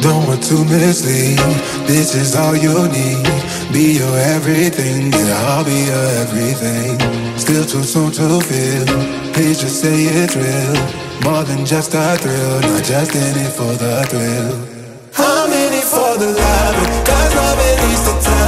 Don't want to mislead. This is all you need. Be your everything, yeah, I'll be your everything. Still too soon to feel. Please just say it's real. More than just a thrill, not just in it for the thrill. I'm in it for the love, cause love it needs to touch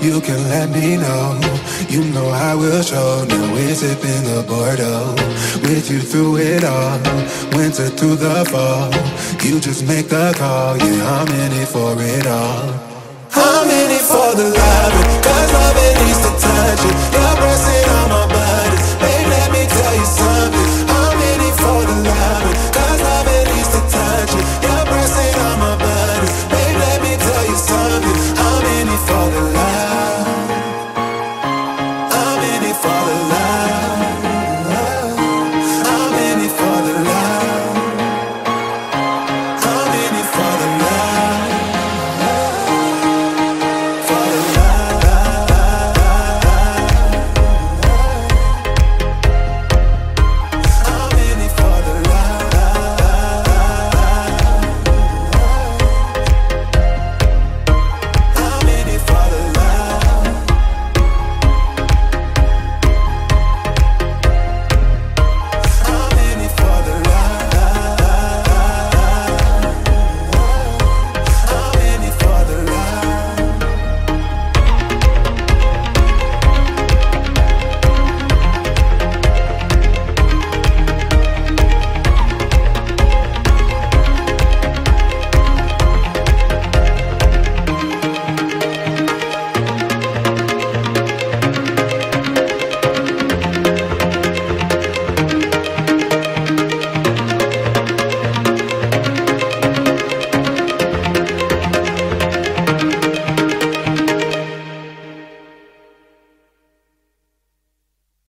you can let me know. You know I will show. Now we're sipping the Bordeaux. With you through it all, winter through the fall. You just make the call. Yeah, I'm in it for it all.